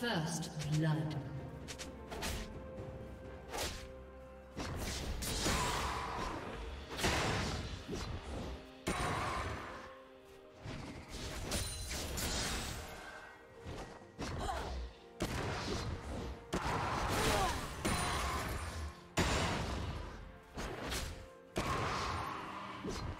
First blood. you